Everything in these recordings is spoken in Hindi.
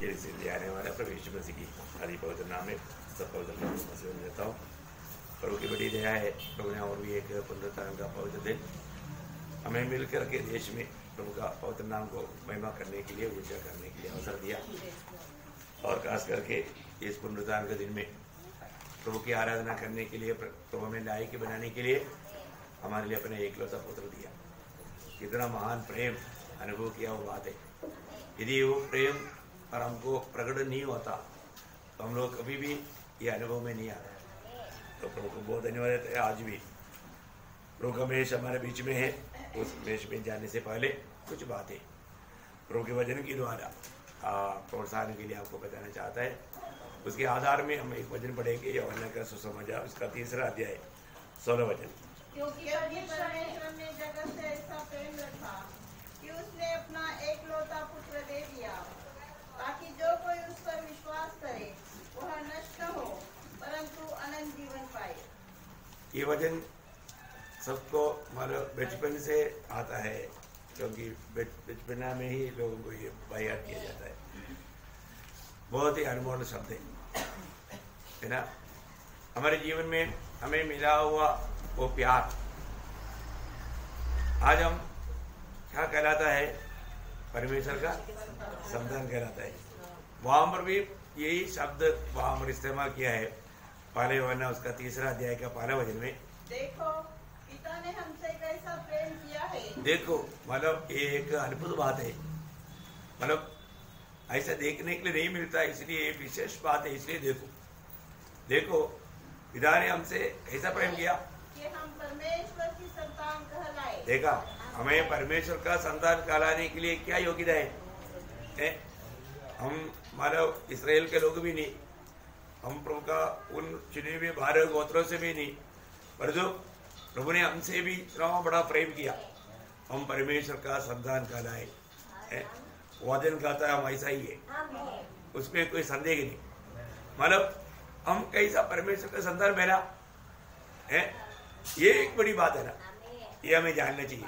जैसे आने वाला प्रवेश मसीह की आदि पवित्र नाम में सब पवित्र नाम मसीह हूँ प्रभु की बड़ी दया है प्रभु ने और भी एक पुनरुत्थान का पवित्र दिन हमें मिलकर के देश में प्रभु का पवित्र नाम को महिमा करने के लिए ऊर्जा करने के लिए अवसर दिया और खास करके इस पुनरुत्थान के दिन में प्रभु की आराधना करने के लिए प्रभु हमें लायक बनाने के लिए हमारे लिए अपने एकलौता पुत्र दिया कितना महान प्रेम अनुभव किया वो बात है यदि वो प्रेम और हमको प्रकट नहीं होता। तो हम लोग कभी भी ये अनुभव में नहीं आते तो प्रभु को बहुत धन्यवाद देते हैं। आज भी प्रभु का मेष हमारे बीच में है। उस मेष में जाने से पहले कुछ बातें। प्रभु के वज़न के द्वारा प्रोत्साहन के लिए आपको बताना चाहता है। उसके आधार में हम एक वचन पढ़ेंगे यौवना का सुसमाचार, उसका तीसरा अध्याय, सोलह वचन। क्योंकि परमेश्वर ने जगत से ऐसा प्रेम रखा कि उसने अपना एक लौता पुत्र दे दिया। ताकि जो कोई उस पर विश्वास करे, वह नष्ट हो, परंतु अनंत जीवन पाए। ये वचन सबको मतलब बचपन से आता है, क्योंकि बच- बचपना में ही लोगों को ये बयान किया जाता है। बहुत ही अनमोल शब्द है। है ना? हमारे जीवन में हमें मिला हुआ वो प्यार। आज हम क्या कहलाता है? परमेश्वर का संतान कहलाता है। वहाँ पर भी यही शब्द वहाँ पर इस्तेमाल किया है। पहले वरना उसका तीसरा अध्याय का पहला वचन में देखो पिता ने हमसे कैसा प्रेम किया है? देखो मतलब ये एक अद्भुत बात है। मतलब ऐसा देखने के लिए नहीं मिलता इसलिए ये विशेष बात है इसलिए देखो। देखो पिता ने हमसे कैसा प्रेम किया? कि हम परमेश्वर की संतान कहलाए। देखा? हमें परमेश्वर का संतान कहलाने के लिए क्या योग्यता है, है? हम मानव इसराइल के लोग भी नहीं। हम प्रभु का उन चुने हुए बारह गोत्रों से भी नहीं। पर जो प्रभु ने हमसे भी इतना बड़ा प्रेम किया हम परमेश्वर का संतान कहलाए? वचन कहता है हम ऐसा ही है। उसमें कोई संदेह नहीं। मतलब हम कैसा परमेश्वर का संतान बना? है? ये एक बड़ी बात है ना। ये हमें जानना चाहिए।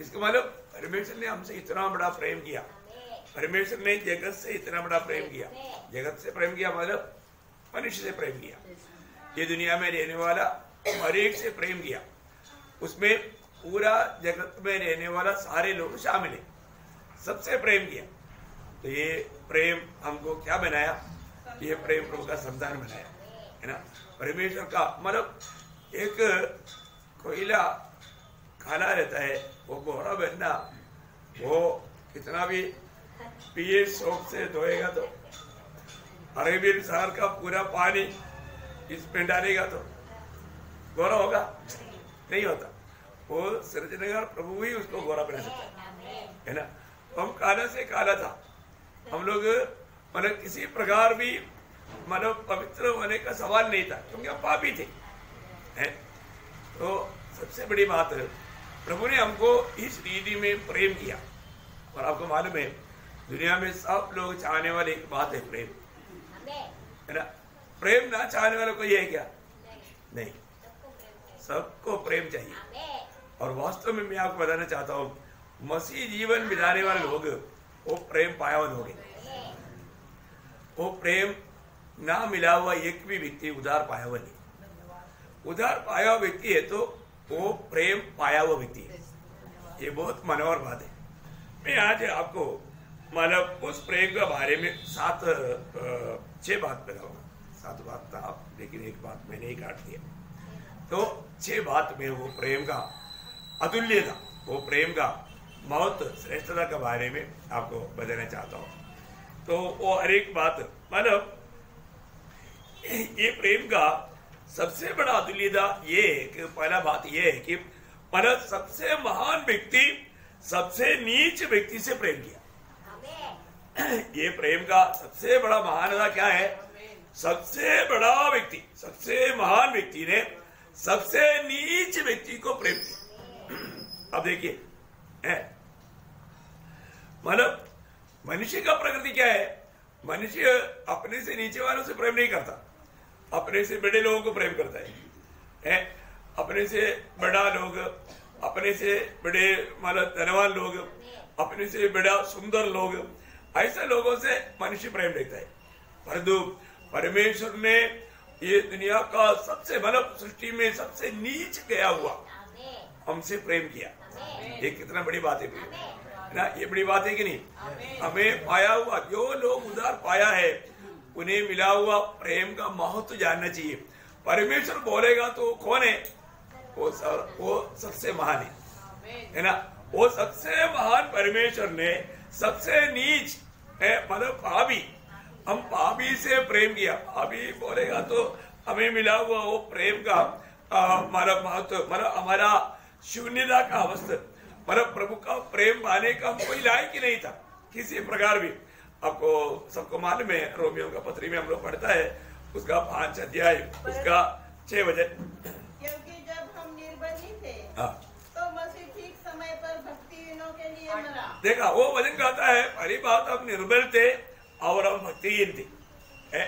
इसका मतलब परमेश्वर ने हमसे इतना बड़ा प्रेम किया। परमेश्वर ने जगत से इतना बड़ा प्रेम किया। जगत से प्रेम किया मतलब मनुष्य से प्रेम किया। ये दुनिया में रहने वाला हर एक से प्रेम किया। उसमें पूरा जगत में रहने वाला सारे लोग शामिल है। सबसे प्रेम किया। तो ये प्रेम हमको क्या बनाया? ये प्रेम प्रभु का संतान बनाया। है ना? परमेश्वर का मतलब एक कोयला खाना रहता है, वो गोरा बनना वो कितना भी पिए शौक से धोएगा तो अरेबियन शहर का पूरा पानी इसमें डालेगा तो गोरा होगा? नहीं होता। वो सृजनगर प्रभु ही उसको गोरा बना सकता है। है ना? हम काला से काला था। हम लोग मतलब किसी प्रकार भी मतलब पवित्र होने का सवाल नहीं था, क्योंकि हम पापी थे। हैं? तो सबसे बड़ी बात प्रभु ने हमको इस रीति में प्रेम किया। और आपको मालूम है, दुनिया में सब लोग चाहने वाले एक बात है प्रेम। है ना? प्रेम ना चाहने वाला कोई है क्या? नहीं। सबको प्रेम चाहिए। और वास्तव में मैं आपको बताना चाहता हूँ, मसीह जीवन बिताने वाले लोग, वो प्रेम पायावन हो। गए वो प्रेम ना मिला हुआ एक भी व्यक्ति उधार पाया हुआ नहीं। उधार पाया हुआ व्यक्ति है तो वो प्रेम पाया हुआ व्यक्ति है। ये बहुत मनोहर बात है। मैं आज आपको मतलब उस प्रेम के बारे में सात छह बात बताऊँगा। सात बात था आप, लेकिन एक बात मैंने ही काट दिया तो छह बात में वो प्रेम का अतुल्यता वो प्रेम का, बहुत श्रेष्ठता के बारे में आपको बताना चाहता हूँ। तो वो हर एक बात मतलब ये प्रेम का सबसे बड़ा अतुल्यता ये है कि पहला बात ये है कि मतलब सबसे महान व्यक्ति सबसे नीच व्यक्ति से प्रेम किया। ये प्रेम का सबसे बड़ा महानता क्या है? सबसे बड़ा व्यक्ति सबसे महान व्यक्ति ने सबसे नीच व्यक्ति को प्रेम किया। अब देखिए मतलब मनुष्य का प्रकृति क्या है? मनुष्य अपने से नीचे वालों से प्रेम नहीं करता। अपने से बड़े लोगों को प्रेम करता है, है? अपने से बड़ा लोग अपने से बड़े मतलब धनवान लोग अपने से बड़ा सुंदर लोग ऐसे लोगों से मनुष्य प्रेम रखता है। परंतु परमेश्वर ने ये दुनिया का सबसे मतलब सृष्टि में सबसे नीच गया हुआ हमसे प्रेम किया। ये कितना बड़ी बात है। है ना? ये बड़ी बात है कि नहीं? हमें पाया हुआ जो लोग उधार पाया है उन्हें मिला हुआ प्रेम का महत्व जानना चाहिए। परमेश्वर बोलेगा तो कौन है? वो सब, वो सबसे महान है। है ना? वो सबसे महान परमेश्वर ने सबसे नीच है मतलब पापी। हम पापी से प्रेम किया। पापी बोलेगा तो हमें मिला हुआ वो प्रेम का मतलब महत्व मतलब हमारा शून्यता का अवस्था। मतलब प्रभु का प्रेम पाने का हम कोई लायक ही नहीं था, किसी प्रकार भी। आपको सबको मालूम है रोमियो का पत्री में हम लोग पढ़ता है उसका पाँच अध्याय उसका छह वचन क्योंकि जब हम निर्बल ही थे हाँ। तो मसीह ठीक समय पर भक्तिहीनों के लिए मरा। देखा वो वचन कहता है पहली बात हम निर्बल थे और हम भक्तिहीन थे।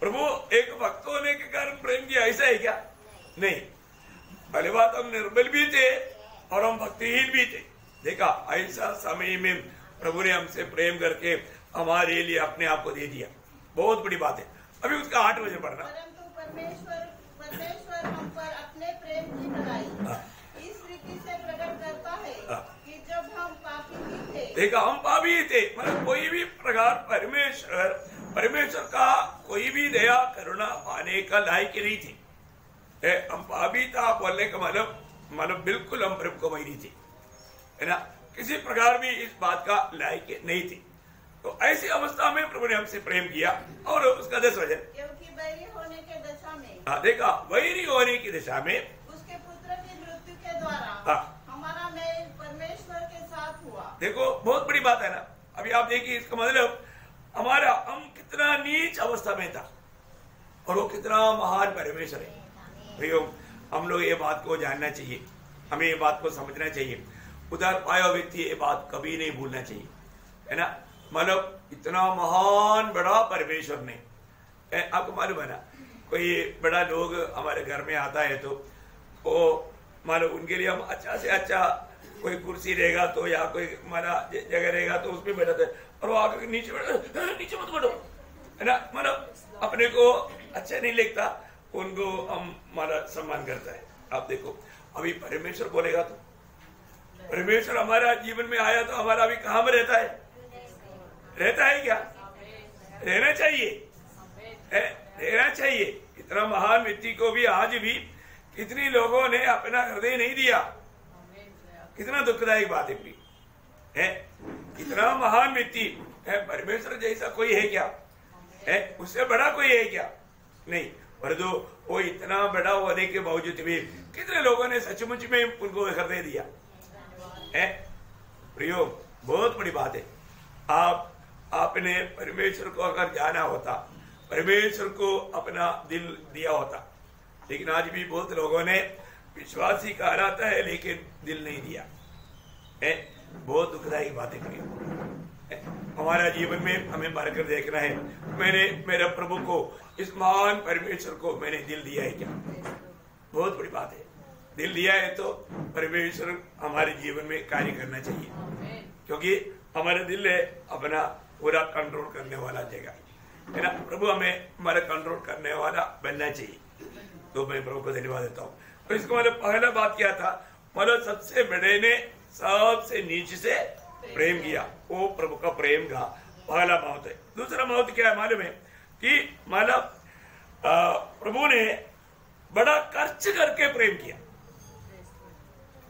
प्रभु एक भक्त होने के कारण प्रेम किया ऐसा है क्या? नहीं। पहली बात हम निर्बल भी थे और हम भक्तिहीन भी थे। देखा ऐसा समय में प्रभु ने हमसे प्रेम करके हमारे लिए अपने आप को दे दिया। बहुत बड़ी बात है। अभी उसका आठ बजे पढ़ना। परमेश्वर परमेश्वर हम पर अपने प्रेम की भलाई हाँ। इस रीति से प्रकट करता है। कि जब हम पापी थे देखा हम पापी थे। मतलब कोई भी प्रकार परमेश्वर परमेश्वर का कोई भी दया करुणा पाने का लायक नहीं थी। ए, हम पापी था बोलने का मतलब मतलब बिल्कुल हम प्रभु को वही थे। है ना? किसी प्रकार भी इस बात का लायक नहीं थे। तो ऐसी अवस्था में प्रभु ने हमसे प्रेम किया और उसका दस वज़न क्योंकि बैरी होने के दशा में हाँ देखा वैरी होने की दिशा में उसके पुत्र की मृत्यु के द्वारा हाँ। हमारा मेल परमेश्वर के साथ हुआ। देखो बहुत बड़ी बात है ना। अभी आप देखिए इसका मतलब हमारा हम कितना नीच अवस्था में था और वो कितना महान परमेश्वर है। भैया हम लोग ये बात को जानना चाहिए। हमें ये बात को समझना चाहिए। उधर पाया व्यक्ति ये बात कभी नहीं भूलना चाहिए। है ना? मतलब इतना महान बड़ा परमेश्वर ने आपको मालूम है ना, कोई बड़ा लोग हमारे घर में आता है तो वो मानो उनके लिए हम अच्छा से अच्छा कोई कुर्सी रहेगा तो या कोई हमारा जगह रहेगा तो उसमें बैठा था और वो के नीचे बैठो नीचे मत बैठो। है ना? मतलब अपने को अच्छा नहीं लगता, उनको हम हमारा सम्मान करता है। आप देखो, अभी परमेश्वर बोलेगा तो। परमेश्वर हमारा जीवन में आया तो हमारा अभी कहाँ में रहता है। रहता है क्या? रहना चाहिए। रहना चाहिए। इतना महान व्यक्ति को भी आज भी कितनी लोगों ने अपना हृदय नहीं दिया। कितना दुखदायक बात है प्रिय है? इतना महान व्यक्ति। है? परमेश्वर जैसा कोई है क्या? है? उससे बड़ा कोई है क्या? नहीं। परंतु वो इतना बड़ा होने के बावजूद भी कितने लोगों ने सचमुच में उनको हृदय दिया। है? प्रियो, बहुत बड़ी बात है। आप आपने परमेश्वर को अगर जाना होता परमेश्वर को अपना दिल दिया होता। लेकिन आज भी बहुत लोगों ने विश्वासी कहलाता है लेकिन दिल नहीं दिया। है? बहुत दुखदायी बातें करी हमारा जीवन में हमें मरकर देखना है मैंने मेरे प्रभु को इस महान परमेश्वर को मैंने दिल दिया है क्या? बहुत बड़ी बात है। दिल दिया है तो परमेश्वर हमारे जीवन में कार्य करना चाहिए। क्योंकि हमारा दिल है अपना पूरा कंट्रोल करने वाला जगह। ना? प्रभु हमें, हमारा कंट्रोल करने वाला बनना चाहिए। तो मैं प्रभु को धन्यवाद देता हूँ। तो इसको मतलब पहला बात किया था? मतलब सबसे बड़े ने सबसे नीचे से प्रेम किया। वो प्रभु का प्रेम का पहला मौत है। दूसरा मौत क्या है मालूम है? कि मतलब प्रभु ने बड़ा खर्च करके प्रेम किया।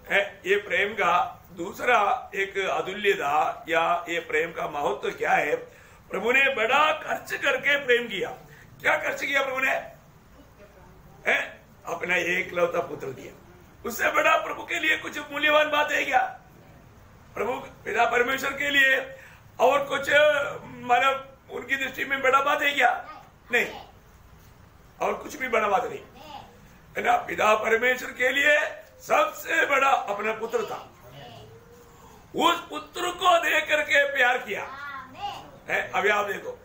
है? ये प्रेम का दूसरा एक अतुल्यता या ये प्रेम का महत्व क्या है? प्रभु ने बड़ा खर्च करके प्रेम किया। क्या खर्च किया प्रभु ने? है? अपना एक लौता पुत्र दिया। उससे बड़ा प्रभु के लिए कुछ मूल्यवान बात है क्या? प्रभु पिता परमेश्वर के लिए और कुछ मतलब उनकी दृष्टि में बड़ा बात है क्या? नहीं। और कुछ भी बड़ा बात नहीं। है ना? पिता परमेश्वर के लिए सबसे बड़ा अपना पुत्र था। उस पुत्र को दे करके प्यार किया। है अभी आप देखो।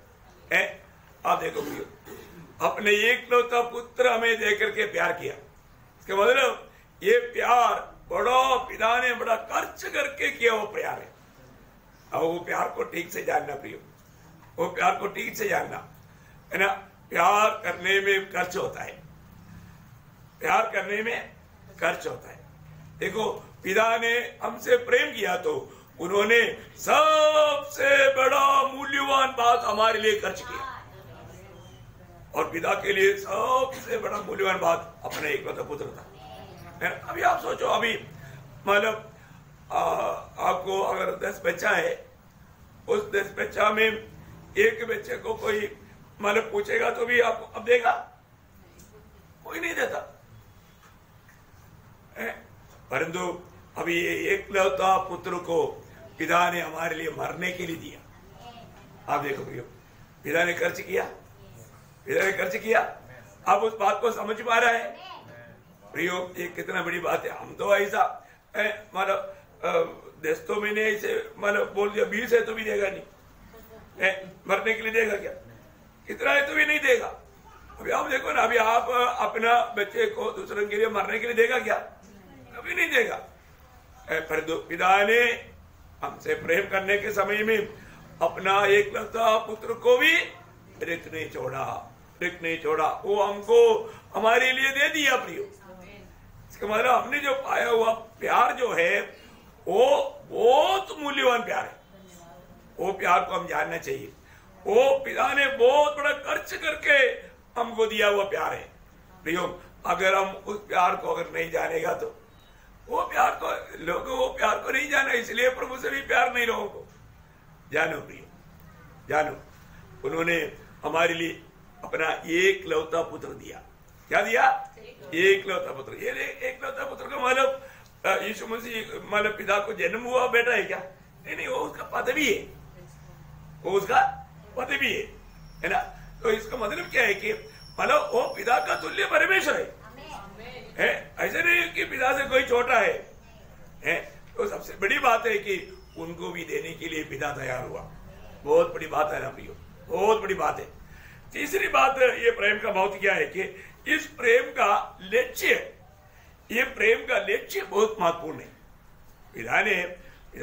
है आप देखो प्रियो। अपने एक लौता पुत्र हमें दे करके प्यार किया। इसका मतलब ये प्यार बड़ा पिता ने बड़ा खर्च करके किया वो प्यार है। अब वो प्यार को ठीक से जानना प्रियो। वो प्यार को ठीक से जानना। है ना प्यार करने में खर्च होता है। प्यार करने में खर्च होता है। देखो पिता ने हमसे प्रेम किया तो उन्होंने सबसे बड़ा मूल्यवान बात हमारे लिए खर्च किया। और पिता के लिए सबसे बड़ा मूल्यवान बात अपने एक बता पुत्र था अभी आप सोचो, अभी मतलब आपको अगर दस बच्चा है, उस दस बच्चा में एक बच्चे को कोई मतलब पूछेगा तो भी आप अब देगा? कोई नहीं देता। परंतु अभी ये एक लौता पुत्र को पिता ने हमारे लिए मरने के लिए दिया। आप देखो भैया पिता ने खर्च किया पिता ने खर्च किया। आप उस बात को समझ पा रहे है? प्रियो ये कितना बड़ी बात है। हम तो ऐसा मतलब दस तो महीने ऐसे मतलब बोल दिया बीस है तो भी देगा नहीं। ए, मरने के लिए देगा क्या? कितना है तो भी नहीं देगा। अभी आप देखो ना अभी आप अपना बच्चे को दूसरे के लिए मरने के लिए देगा क्या? कभी नहीं देगा। पिता ने हमसे प्रेम करने के समय में अपना एक लता पुत्र को भी रिक नहीं छोड़ा। रिक नहीं छोड़ा। वो हमको हमारे लिए दे दिया प्रियो। इसका मतलब हमने जो पाया हुआ प्यार जो है, वो बहुत मूल्यवान प्यार है। वो प्यार को हम जानना चाहिए। वो पिता ने बहुत बड़ा खर्च करके हमको दिया हुआ प्यार है। प्रियो, अगर हम उस प्यार को अगर नहीं जानेगा तो वो प्यार को, लोगों वो प्यार को नहीं जाना, इसलिए प्रभु से भी प्यार नहीं लोगों को। जानो प्रिय, जानो। उन्होंने हमारे लिए अपना एक लौता पुत्र दिया। क्या दिया? एक लौता पुत्र। ये एक लौता पुत्र का मतलब यीशु मसीह मतलब पिता को जन्म हुआ, बेटा है क्या? नहीं नहीं, वो उसका पदवी है। वो उसका पदवी है है ना? तो इसका मतलब क्या है कि मतलब वो पिता का तुल्य परमेश्वर है। नहीं से कोई छोटा है है? तो सबसे बड़ी बात है कि उनको भी देने के लिए पिता तैयार हुआ। बहुत बड़ी बात है ना बहुत बड़ी बात है। तीसरी बात, ये प्रेम का बहुत क्या है कि इस प्रेम का लक्ष्य, ये प्रेम का लक्ष्य बहुत महत्वपूर्ण है। पिता ने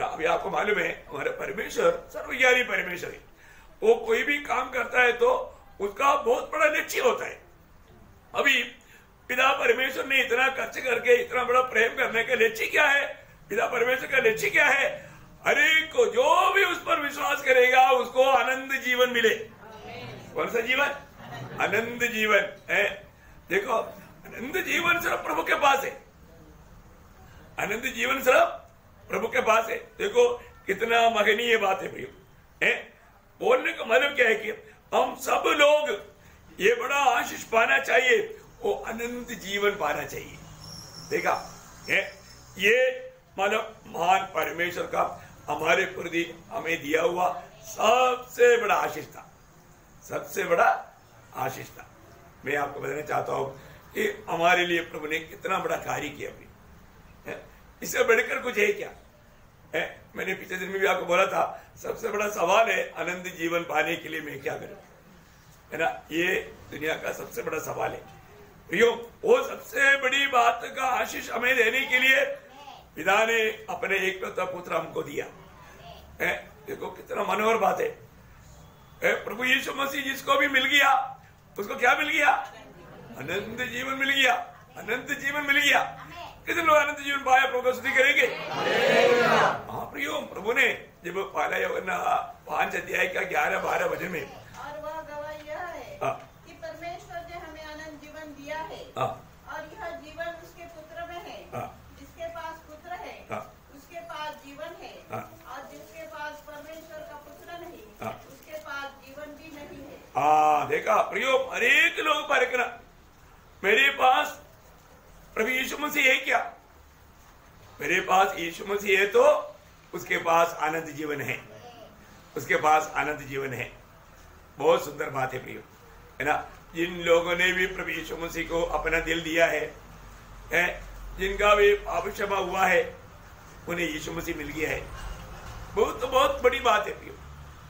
अभी आपको मालूम है, हमारे परमेश्वर, सर्वज्ञानी परमेश्वर है। वो कोई भी काम करता है तो उसका बहुत बड़ा लक्ष्य होता है। अभी पिता परमेश्वर ने इतना खर्च करके, इतना बड़ा प्रेम करने का लक्ष्य क्या है? पिता परमेश्वर का लक्ष्य क्या है? हरे को जो भी उस पर विश्वास करेगा, उसको आनंद जीवन मिले। कौन सा जीवन? आनंद जीवन, है? देखो, आनंद जीवन सिर्फ़ प्रभु के पास है। आनंद जीवन सिर्फ़ प्रभु के पास है। देखो, कितना महनीय बात है भैया बोलने का मतलब क्या है कि हम सब लोग, ये बड़ा आशीष पाना चाहिए। वो अनंत जीवन पाना चाहिए। देखा? है ये मानव महान परमेश्वर का हमारे प्रति हमें दिया हुआ सबसे बड़ा आशीष था। सबसे बड़ा आशीष था। मैं आपको बताना चाहता हूँ कि हमारे लिए प्रभु ने कितना बड़ा कार्य किया अभी इससे बढ़कर कुछ है क्या? है? मैंने पिछले दिन में भी आपको बोला था, सबसे बड़ा सवाल है आनंद जीवन पाने के लिए मैं क्या करूँ? है ना? ये दुनिया का सबसे बड़ा सवाल है। प्रियो वो सबसे बड़ी बात का आशीष हमें देने के लिए पिता ने अपने एक पुत्र हमको दिया। है? देखो कितना मनोहर बात है, है? प्रभु यीशु मसीह जिसको भी मिल गया उसको क्या मिल गया? अनंत जीवन मिल गया। अनंत जीवन मिल गया। कितने लोग अनंत जीवन पाया प्रभु स्तुति करेंगे? हाँ प्रियो प्रभु ने जब पहला पाँच अध्याय का ग्यारह बारह वज़न में और वह गवाह यह है हाँ। कि परमेश्वर ने हमें आनंद जीवन हाँ। और यह जीवन उसके पुत्र में है हाँ। जिसके पास पुत्र है हाँ। उसके पास जीवन है हाँ। और जिसके पास परमेश्वर का पुत्र नहीं हाँ। उसके पास जीवन भी नहीं है हाँ देखा प्रियो अनेक लोग परखना मेरे पास प्रभु यीशु मसीह है क्या मेरे पास यीशु मसीह है तो उसके पास आनंद जीवन है उसके पास आनंद जीवन है बहुत सुंदर बात है प्रियो है ना जिन लोगों ने भी प्रभु यीशु मसीह को अपना दिल दिया है, है जिनका भी पाप क्षमा हुआ है उन्हें यीशु मसीह मिल गया है। बहुत तो बहुत बड़ी बात है प्रियो।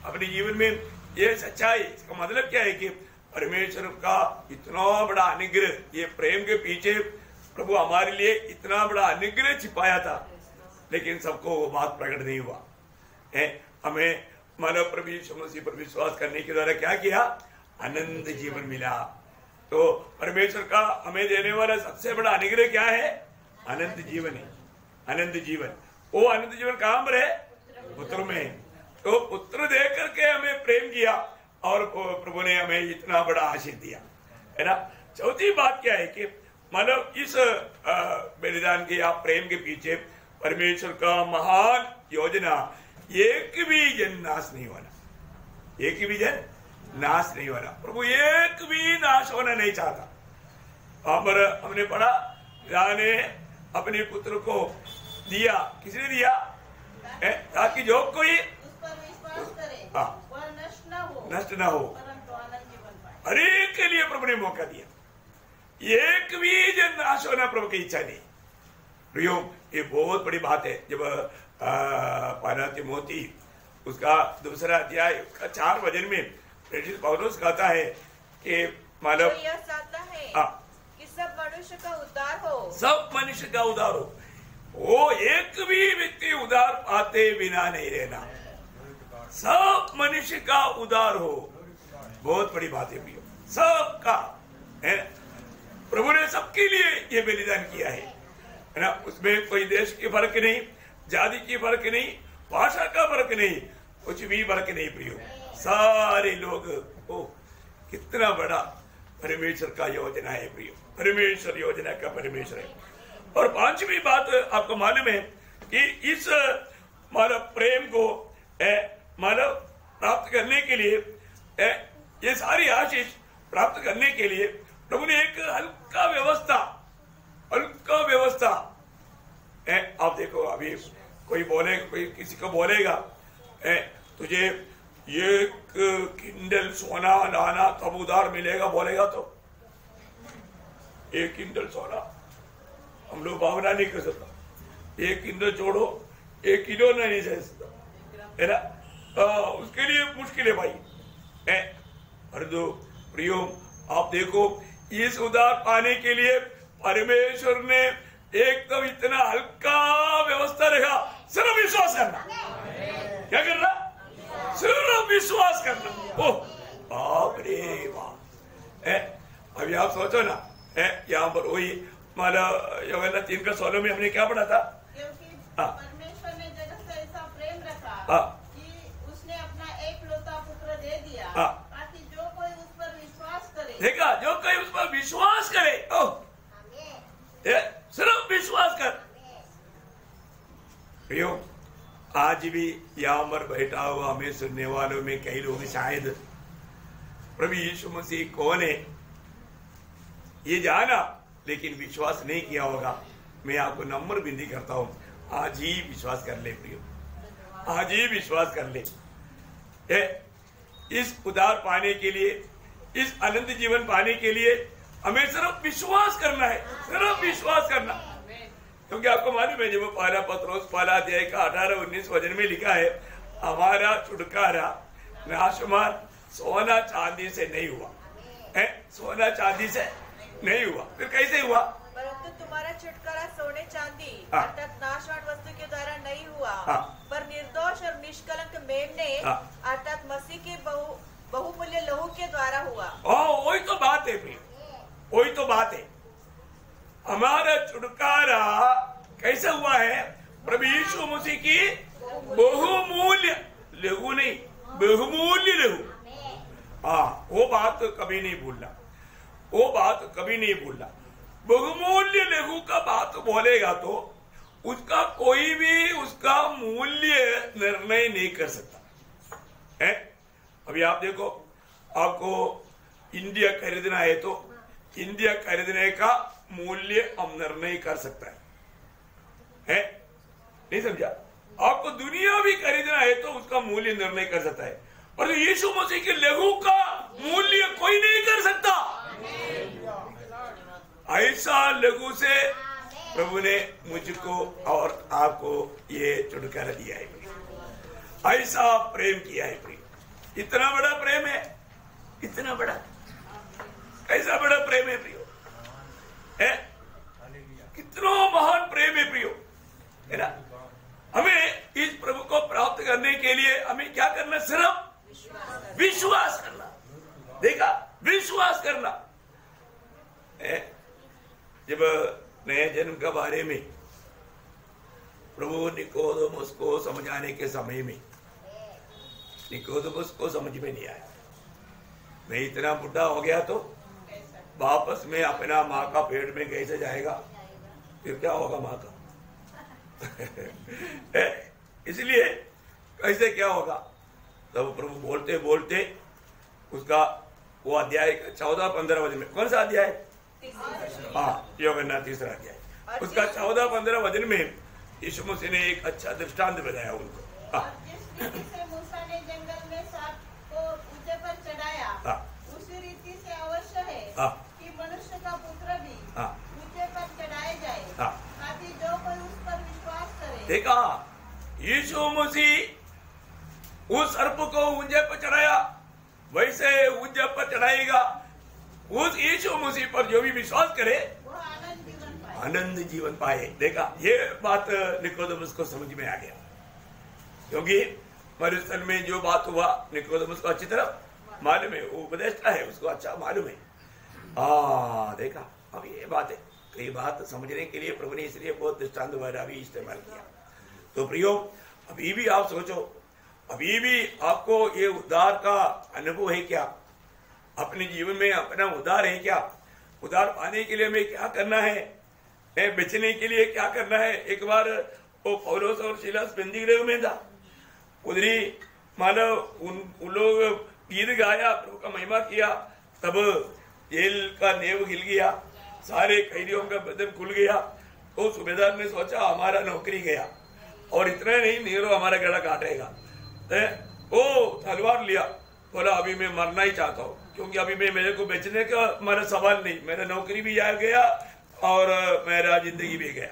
अपने जीवन में ये सच्चाई इसका मतलब क्या है कि परमेश्वर का इतना बड़ा अनुग्रह ये प्रेम के पीछे प्रभु हमारे लिए इतना बड़ा अनुग्रह छिपाया था लेकिन सबको वो बात प्रकट नहीं हुआ। है हमें मानव प्रभु यीशु मसीह पर विश्वास करने के द्वारा क्या किया? अनंत जीवन मिला। तो परमेश्वर का हमें देने वाला सबसे बड़ा अनुग्रह क्या है? अनंत जीवन है। अनंत जीवन। वो अनंत जीवन कहाँ पर है? पुत्र में तो पुत्र दे करके हमें प्रेम किया और प्रभु ने हमें इतना बड़ा आशीष दिया। है ना? चौथी बात क्या है कि मतलब इस बलिदान के या प्रेम के पीछे परमेश्वर का महान योजना। एक भी जन नाश नहीं होना। एक भी जन नाश नहीं होना प्रभु एक भी नाश होना नहीं चाहता। पर हमने पढ़ा ने अपने पुत्र को दिया। किसने दिया? ताकि जो कोई उस पर विश्वास करे हाँ। नष्ट ना हो हर एक के लिए प्रभु ने मौका दिया। एक भी जन नाश होना प्रभु की इच्छा नहीं। प्रियो ये बहुत बड़ी बात है। जब पाना मोती उसका दूसरा अध्याय का चार वज़न में प्रेषित पौलुस कहता है कि तो मानव यह चाहता है हाँ। कि सब मनुष्य का उद्धार हो। सब मनुष्य का उदार हो। वो एक भी व्यक्ति उदार पाते बिना नहीं रहना। सब मनुष्य का उदार हो। बहुत बड़ी बात है प्रियो सबका है प्रभु ने सबके लिए ये बलिदान किया है। है ना? उसमें कोई देश की फ़र्क नहीं जाति की फ़र्क नहीं भाषा का फ़र्क नहीं कुछ भी फ़र्क नहीं प्रियो। सारे लोग ओ कितना बड़ा परमेश्वर का योजना है प्रियो। परमेश्वर योजना का परमेश्वर है। और पांचवी बात आपको मालूम है कि इस मानव प्रेम को मानव प्राप्त करने के लिए ए, ये सारी आशीष प्राप्त करने के लिए प्रभु ने एक हल्का व्यवस्था हल्का व्यवस्था आप देखो अभी कोई बोले कोई किसी को बोलेगा ए, तुझे एक किंडल सोना लाना तब उधार मिलेगा बोलेगा तो। एक किंडल सोना। हम लोग भावना नहीं कर सकता। एक किंडल जोड़ो एक किलो नहीं दे सकता। है ना? आ, उसके लिए मुश्किल है भाई। है? परंतु प्रियो आप देखो इस उधार पाने के लिए परमेश्वर ने एकदम इतना हल्का व्यवस्था रखा। सिर्फ़ विश्वास करना। क्या करना? विश्वास करना ओह बाप रे बाप। अभी आप सोचो ना। है यहाँ पर वही माला योगना तीन का सोलह में हमने क्या पढ़ा था? हाँ। परमेश्वर ने जगत से ऐसा प्रेम रखा हाँ। कि उसने अपना एक लोता पुत्र दे दिया हाँ। ताकि जो कोई उस पर विश्वास करे। देखा जो कोई उस पर विश्वास करे ओह। सिर्फ़ विश्वास कर। आज भी यहाँ पर बैठा हुआ हमें सुनने वालों में कई लोग शायद प्रभु यीशु मसीह कौन है? ये जाना लेकिन विश्वास नहीं किया होगा। मैं आपको नंबर बिंदी करता हूँ। आज ही विश्वास कर ले प्रियो। आज ही विश्वास कर ले। ए, इस उदार पाने के लिए इस अनंत जीवन पाने के लिए हमें सिर्फ़ विश्वास करना है। सिर्फ़ विश्वास करना। क्योंकि आपको मालूम है जब वो पहला पत्रोस पहला अध्याय का अठारह उन्नीस वज़न में लिखा है हमारा छुटकारा नाशमान सोना चांदी से नहीं हुआ है सोना चांदी से नहीं हुआ फिर कैसे हुआ परंतु तुम्हारा छुटकारा सोने चांदी हाँ। अर्थात नाशवान वस्तु के द्वारा नहीं हुआ हाँ। पर निर्दोष और निष्कलंक मेमने हाँ। अर्थात मसीह के बहु बहुमूल्य लहू के द्वारा हुआ ओ वही तो बात है प्रिय वही तो बात है हमारा छुटकारा कैसे हुआ है प्रभु यीशु मसीह की बहुमूल्य लघु नहीं बहुमूल्य लघु हाँ वो बात तो कभी नहीं भूलना। वो बात कभी नहीं भूलना। बहुमूल्य लघु का बात बोलेगा तो उसका कोई भी उसका मूल्य निर्णय नहीं कर सकता। है? अभी आप देखो, आपको इंडिया खरीदना है तो इंडिया खरीदने का मूल्य हम निर्णय कर सकता है। है? नहीं समझा? आपको दुनिया भी खरीदना है तो उसका मूल्य निर्णय कर सकता है। पर यीशु मसीह के लघु का मूल्य कोई नहीं कर सकता। ऐसा लघु से प्रभु ने मुझको और आपको ये छुटकारा दिया है ऐसा प्रेम किया है, प्रिय। इतना बड़ा प्रेम है, इतना बड़ा। कैसा बड़ा प्रेम है, प्रियो। है? कितना महान प्रेम है, प्रियो। है ना? हमें इस प्रभु को प्राप्त करने के लिए हमें क्या करना सिर्फ़ विश्वास करना। देखा? विश्वास करना। जब नए जन्म के बारे में, प्रभु निकोदमस को समझाने के समय में, निकोदमस को समझ में नहीं आया। मैं इतना बुढ़ा हो गया तो वापस में अपना माँ का पेट में कैसे जाएगा? फिर क्या होगा माँ का? इसलिए कैसे क्या होगा? तब प्रभु बोलते बोलते उसका वो अध्याय चौदह पंद्रह वज़न में कौन सा अध्याय? हाँ योगन्ना तीसरा अध्याय। उसका चौदह पंद्रह वज़न में यीशु मसीह ने एक अच्छा दृष्टांत बताया उनको। हाँ। और जिस रीति से मूसा ने जंगल में सांप को ऊँचे पर चढ़ाया हाँ। है देखा यीशु मसीह उस सर्प को ऊँचे पर चढ़ाया। वैसे ऊँचे पर चढ़ाएगा। उस यीशु मसीह पर जो भी विश्वास करे, आनंद जीवन पाए। आनंद जीवन पाए देखा, ये बात निकोदमस को समझ में आ गया। क्योंकि मरुस्थल में जो बात हुआ, निकोदमस को अच्छी तरह मालूम है, वो उपदेष्टा है, उसको अच्छा मालूम है। आ, देखा, अब ये बात है। कई बात समझने के लिए प्रभु ने इसलिए बहुत दृष्टांत वगैरह भी इस्तेमाल किया। तो प्रियो, अभी भी आप सोचो अभी भी आपको ये उद्धार का अनुभव है क्या? अपने जीवन में अपना उद्धार है क्या? उद्धार पाने के लिए हमें क्या करना है? बेचने के लिए क्या करना है? एक बार वो पौलोस और शिलास बंदी गृह में था। उधरी मानो उन, उन लोग गीत गाया प्रभु का महिमा किया तब जेल का नेव हिल गया सारे कैदियों का बदन खुल गया तो सूबेदार ने सोचा हमारा नौकरी गया और इतना नहीं नेरो हमारा गला काटेगा ओ तलवार लिया। बोला अभी मैं मरना ही चाहता हूँ क्योंकि अभी मैं मेरे को बेचने का मेरा सवाल नहीं मेरा नौकरी भी जा गया और मेरा ज़िंदगी भी गया।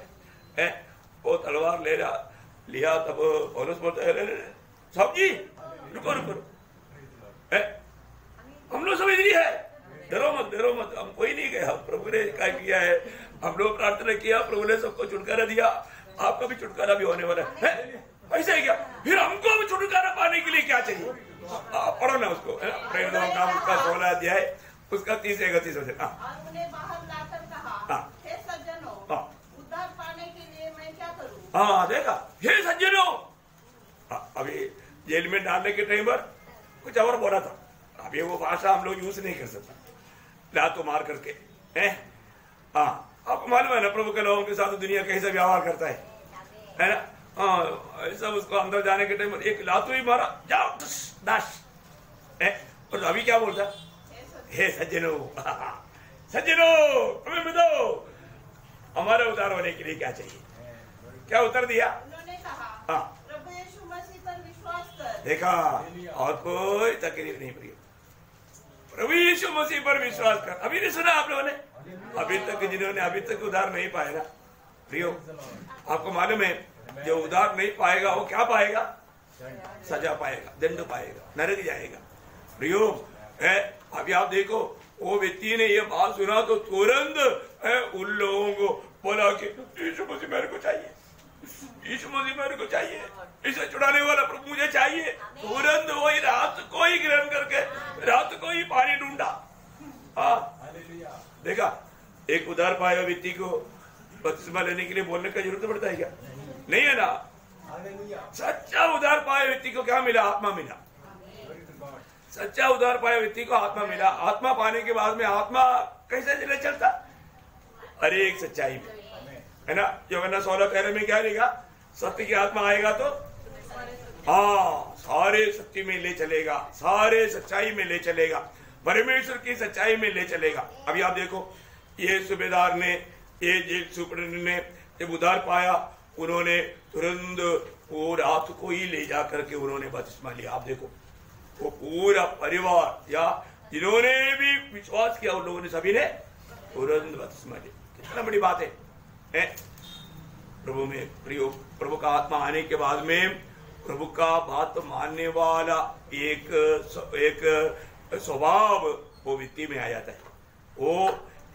है? वो तलवार ले रहा लिया तब पौलुस बोलता है "अरे, अरे, साहब जी रुको रुको है? हम लोग समझ नहीं है डरो मत डरो मत। हम कोई नहीं गया प्रभु ने क्या किया है? हम लोग प्रार्थना किया प्रभु ने सबको छुटकारा दिया। आपका भी छुटकारा भी होने वाला हैं? ऐसा है क्या? फिर हमको भी छुटकारा पाने के लिए क्या चाहिए? आप पढ़ो ना उसको है ना? का उसका सोलह अध्याय उसका तीस इकतीस वचन हाँ। उन्हें बाहर कहा हाँ। हे सज्जनों हाँ। उद्धार पाने के लिए मैं क्या करूँ? हाँ देखा। हे सज्जनों! हाँ, अभी जेल में डालने के टाइम पर कुछ और बोला था। अभी वो भाषा हम लोग यूज़ नहीं कर सकते। ला तो मार करके हैं? हाँ। आपको मालूम है ना प्रभु के लोगों के साथ दुनिया कैसे व्यवहार करता है? है ना? हाँ ऐसा उसको अंदर जाने के टाइम पर एक लातू ही मारा जाओ दाश और अभी क्या बोलता हे? सज्जनो हे सज्जनों हमें बताओ हमारे उद्धार होने के लिए क्या चाहिए? क्या उत्तर दिया? उन्होंने कहा हाँ। देखा और कोई तकलीफ़ नहीं प्रिय प्रभु यीशु मसीह पर विश्वास कर। अभी नहीं सुना आप लोगों ने? अभी तक जिन्होंने अभी तक उधार नहीं पाया ना। प्रियो आपको मालूम है जो उधार नहीं पाएगा, वो क्या पाएगा? सजा पाएगा, दंड पाएगा, नरक जाएगा। प्रियो है अभी आप देखो, वो व्यक्ति ने ये बात सुना तो तुरंत है उन लोगों को बोला कि यीशु मसीह मेरे को चाहिए। यीशु मसीह मेरे को चाहिए। इसे छुड़ाने वाला प्रभु मुझे चाहिए। तुरंत वही रात को ही ग्रहण करके, रात को ही पानी ढूंढा। हाँ। देखा, एक उधार पाया व्यक्ति को बपतिस्मा लेने के लिए बोलने का ज़रूरत पड़ता है क्या? नहीं है ना सच्चा उधार पाया व्यक्ति को क्या मिला आत्मा मिला सच्चा उधार पाया व्यक्ति को आत्मा मिला आत्मा पाने के बाद में आत्मा कैसे चले चलता अरे एक सच्चाई में है ना योगन्ना सोलह पहले में क्या लिखा सत्य की आत्मा आएगा तो हाँ सारे सत्य में ले चलेगा सारे सच्चाई में ले चलेगा परमेश्वर की सच्चाई में ले चलेगा अभी आप देखो ये सूबेदार ने ये जेल ने जब उधार पाया उन्होंने तुरंत वो रात को ही ले जा करके उन्होंने बपतिस्मा लिया। आप देखो वो पूरा परिवार या जिन्होंने भी विश्वास किया उन लोगों ने सभी ने तुरंत बपतिस्मा लिया। कितना बड़ी बात है, है? प्रभु में प्रियो प्रभु का आत्मा आने के बाद में प्रभु का बात मानने वाला एक एक स्वभाव वो व्यक्ति में आ जाता है। वो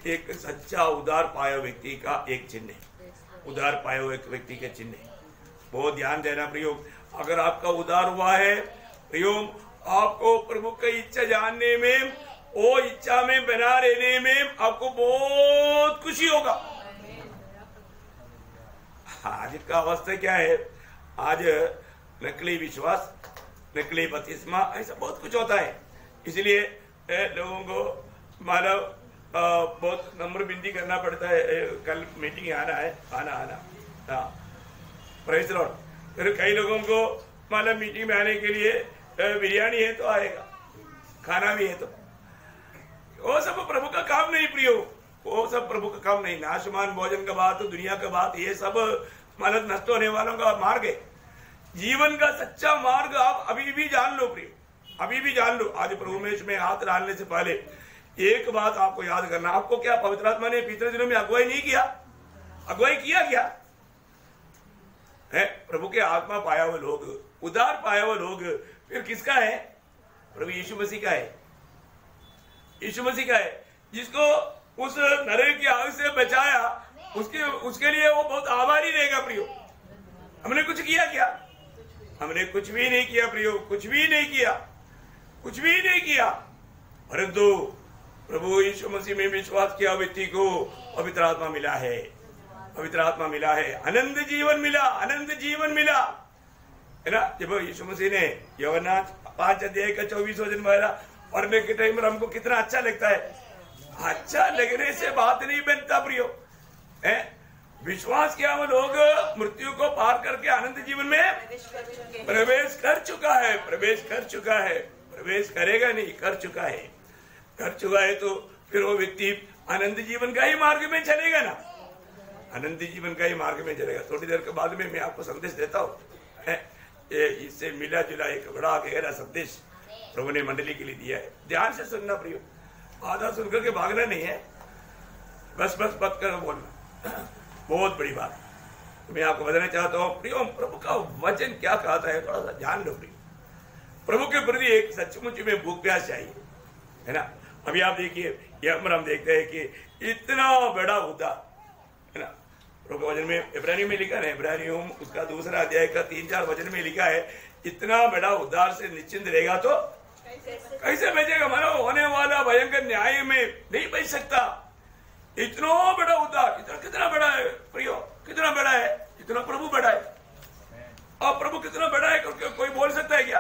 एक सच्चा उदार पाया व्यक्ति का एक चिन्ह है। उदार पाए हुए व्यक्ति के चिन्ह बहुत ध्यान देना प्रियो अगर आपका उधार हुआ है प्रियो आपको प्रभु की इच्छा जानने में वो इच्छा में बना रहने में आपको बहुत खुशी होगा। आज का अवस्था क्या है? आज नकली विश्वास, नकली बतिस्मा ऐसा बहुत कुछ होता है। इसलिए लोगों को मानव बहुत नम्र बिंदी करना पड़ता है कल मीटिंग आना है आना आना हाँ लॉर्ड फिर कई लोगों को मानव मीटिंग में आने के लिए बिरयानी है तो आएगा खाना भी है तो वो सब प्रभु का काम नहीं प्रियो वो सब प्रभु का काम नहीं नाशमान भोजन का बात दुनिया का बात ये सब मानव नष्ट होने वालों का मार्ग है जीवन का सच्चा मार्ग आप अभी भी जान लो प्रियो अभी भी जान लो आज प्रभु में हाथ डालने से पहले एक बात आपको याद करना, आपको क्या, पवित्र आत्मा ने पिछले दिनों में अगुवाई नहीं किया? अगुवाई किया क्या? है, प्रभु के आत्मा पाया हुए लोग उदार पाया हुए लोग फिर किसका है? प्रभु यीशु मसीह का है। यीशु मसीह का है, जिसको उस नरे की आग से बचाया, उसके उसके लिए वो बहुत आभारी रहेगा, प्रियो। हमने कुछ किया क्या? हमने कुछ भी नहीं किया, प्रियो, कुछ भी नहीं किया। कुछ भी नहीं किया। परंतु प्रभु यीशु मसीह में विश्वास किया व्यक्ति को पवित्र आत्मा मिला है। पवित्र आत्मा मिला है। आनंद जीवन मिला, आनंद जीवन मिला। है ना? जब यीशु मसीह ने यवना पाँच अध्याय का चौबीस वज़न मारा पढ़ने के टाइम पर हमको कितना अच्छा लगता है। अच्छा लगने से बात नहीं बनता प्रियो। है? विश्वास किया वो लोग मृत्यु को पार करके आनंद जीवन में प्रवेश कर चुका है, प्रवेश कर चुका है। प्रवेश करेगा नहीं, कर चुका है। कर चुका है तो फिर वो व्यक्ति आनंद जीवन का ही मार्ग में चलेगा ना। आनंद जीवन का ही मार्ग में चलेगा। थोड़ी देर के बाद में मैं आपको संदेश देता हूँ। इससे मिला जुला एक बड़ा गहरा संदेश प्रभु ने मंडली के लिए दिया है। ध्यान से सुनना प्रियो। आधा सुनकर के भागना नहीं है। बस बस बत कर बोलना। बहुत बड़ी बात। तो मैं आपको बताना चाहता हूँ, प्रियो, प्रभु का वचन क्या कहता है, थोड़ा सा ध्यान लो प्रियो। प्रभु के प्रति एक सचमुच में भूख प्यास चाहिए, है ना? अभी आप देखिए यहाँ पर हम देखते हैं कि इतना बड़ा उदार है ना? वचन में इब्रानी में लिखा है इब्रानी उसका दूसरा अध्याय का तीन चार वज़न में लिखा है, इतना बड़ा उद्धार से निश्चिंत रहेगा तो कैसे बचेगा? मानो होने वाला भयंकर न्याय में नहीं बच सकता। इतना बड़ा उद्धार, इतना कितना बड़ा है? प्रियो, कितना बड़ा है? इतना प्रभु बड़ा है। और प्रभु कितना बड़ा है? कोई बोल सकता है क्या?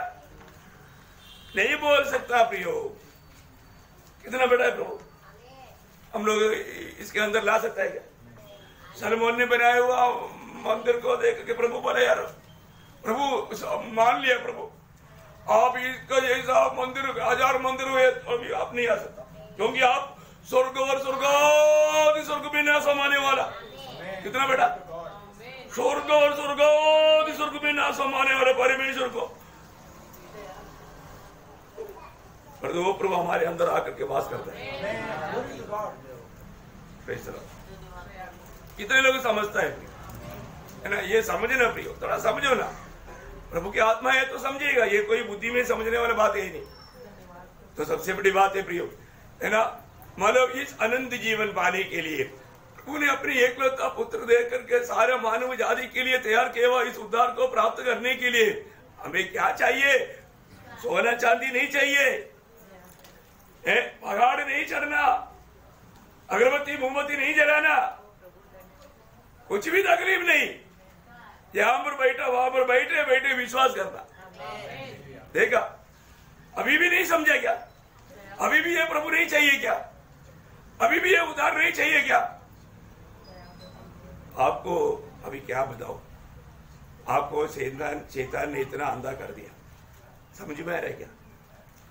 नहीं बोल सकता प्रियो। कितना बड़ा है प्रभु? हम लोग इसके अंदर ला सकता है क्या? सलमोन ने बनाया हुआ मंदिर को देख के प्रभु बोले यार प्रभु मान लिया प्रभु। आप इसका जैसा मंदिर हज़ार मंदिर हुए तो अभी आप नहीं आ सकता। क्योंकि आप स्वर्ग और स्वर्ग स्वर्ग में ना समाने वाला। कितना बेटा स्वर्ग और स्वर्ग स्वर्ग में ना समाने वाला परमेश्वर को। पर वो प्रभु हमारे अंदर आकर के वास करता है. कितने लोग समझता है? है ना? ये समझे ना प्रियो, थोड़ा समझो ना। प्रभु की आत्मा है तो समझेगा, ये कोई बुद्धि में समझने वाली बात है ही नहीं। तो सबसे बड़ी बात है प्रियो, है ना? मतलब इस अनंत जीवन पाने के लिए, प्रभु ने अपने एकलौता पुत्र दे करके सारे मानव जाति के लिए तैयार किया हुआ इस उद्धार को प्राप्त करने के लिए। हमें क्या चाहिए? सोना चांदी नहीं चाहिए। पहाड़ नहीं चढ़ना, अगरबत्ती मोमबत्ती नहीं जलाना, कुछ भी तकलीफ़ नहीं। यहाँ पर बैठा, वहाँ पर बैठे बैठे विश्वास करना। देखा, अभी भी नहीं समझा क्या? अभी भी ये प्रभु नहीं चाहिए क्या? अभी भी ये उधार नहीं चाहिए क्या? आपको अभी क्या बताओ आपको चेतन शैतान ने इतना अंधा कर दिया। समझ में आ रहा है क्या?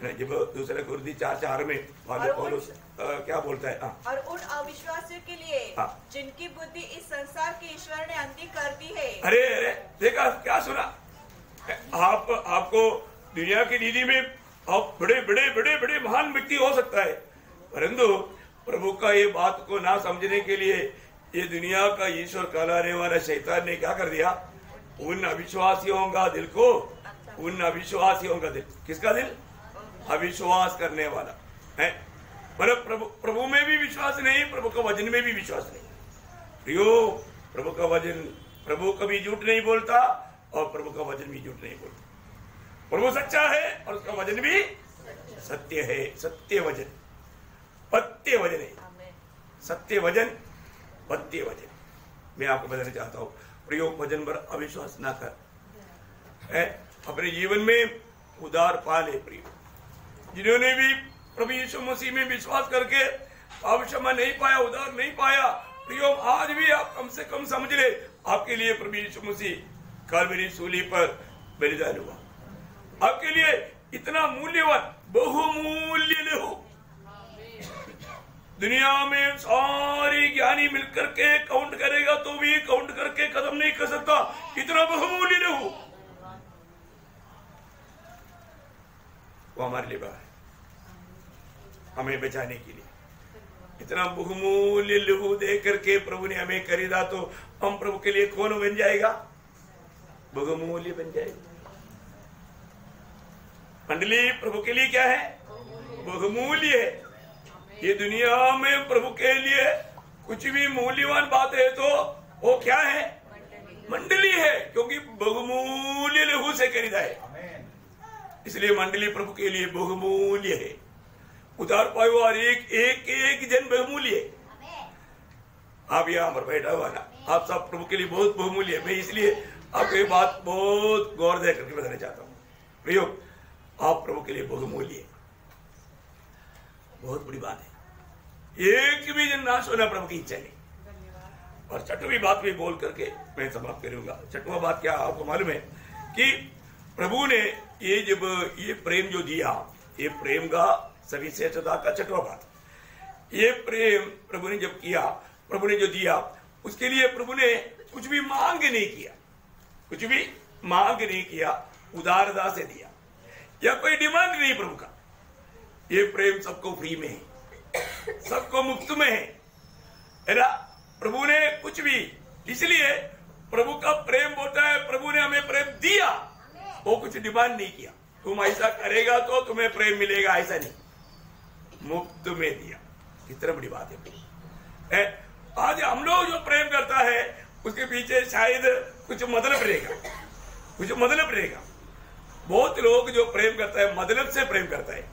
जब दूसरे कुर्दी चार चार में वाले और वो- पौलुस, अ, क्या बोलता है? हाँ। और उन अविश्वासियों के लिए हाँ। जिनकी बुद्धि इस संसार के ईश्वर ने अंधी कर दी है। अरे अरे देखा क्या सुना? आप आपको दुनिया की नीति में आप बड़े बड़े बड़े बड़े महान व्यक्ति हो सकता है। परंतु प्रभु का ये बात को ना समझने के लिए ये दुनिया का ईश्वर कहलाने वाला शैतान ने क्या कर दिया? उन अविश्वासियों का दिल को उन अविश्वासियों का दिल। किसका दिल? अविश्वास करने वाला है? मतलब प्रभु प्रभु में भी विश्वास नहीं प्रभु का वज़न में भी विश्वास नहीं। प्रियो प्रभु का वज़न प्रभु कभी झूठ नहीं बोलता और प्रभु का वज़न भी झूठ नहीं बोलता। प्रभु सच्चा है और उसका वज़न भी सत्य है सत्य वज़न पत्य वज़न है। सत्य वज़न पत्य वज़न मैं आपको बताना चाहता हूँ प्रयोग वज़न पर अविश्वास ना कर। है? अपने जीवन में उदार पाले प्रिय। जिन्होंने भी प्रभु यीशु मसीह में विश्वास करके पाप नहीं पाया उदार नहीं पाया, प्रियो, आज भी आप कम से कम समझ ले। आपके लिए प्रभु यीशु मसीह कालवरी सूली पर बलिदान हुआ। आपके लिए इतना मूल्यवान, बहुमूल्य हो। दुनिया में सारी ज्ञानी मिलकर के काउंट करेगा तो भी काउंट करके खत्म नहीं कर सकता। इतना बहुमूल्य लहू वो हमारे लिए बहा है। हमें बचाने के लिए। इतना बहुमूल्य लहू दे करके प्रभु ने हमें खरीदा तो हम प्रभु के लिए कौन बन जाएगा? बहुमूल्य बन जाएगा। मंडली, प्रभु के लिए क्या है? बहुमूल्य है। ये दुनिया में प्रभु के लिए कुछ भी मूल्यवान बात है तो वो क्या है? मंडली है, क्योंकि बहुमूल्य लहू से खरीदा है। इसलिए मंडली प्रभु के लिए बहुमूल्य है। उतार पाए और एक एक एक जन बहुमूल्य है। आप यहाँ पर बैठा हुआ ना, आप सब प्रभु के लिए बहुत बहुमूल्य है। मैं इसलिए आपको ये बात बहुत गौर दे करके बताना चाहता हूँ। प्रयोग आप प्रभु के लिए बहुमूल्य है। बहुत बड़ी बात है। एक भी जन नाश होना प्रभु की इच्छा नहीं। और छठवीं बात भी बोल करके मैं समाप्त करूँगा। छठवा बात क्या आपको मालूम है कि प्रभु ने ये जब ये प्रेम जो दिया, ये प्रेम का सविशेषता का बात। ये प्रेम प्रभु ने जब किया, प्रभु ने जो दिया, उसके लिए प्रभु ने कुछ भी मांग नहीं किया। कुछ भी मांग नहीं किया, उदारता से दिया। या कोई डिमांड नहीं प्रभु का। ये प्रेम सबको फ्री में है। सबको मुफ़्त में है ना? प्रभु ने कुछ भी, इसलिए प्रभु का प्रेम होता है, प्रभु ने हमें प्रेम दिया। वो कुछ डिमांड नहीं किया। तुम ऐसा करेगा तो तुम्हें प्रेम मिलेगा ऐसा नहीं। मुफ़्त में दिया। कितना बड़ी बात है, आज हम लोग जो प्रेम करता है उसके पीछे शायद कुछ मतलब रहेगा। कुछ मतलब रहेगा। बहुत लोग जो प्रेम करता है मतलब से प्रेम करता है।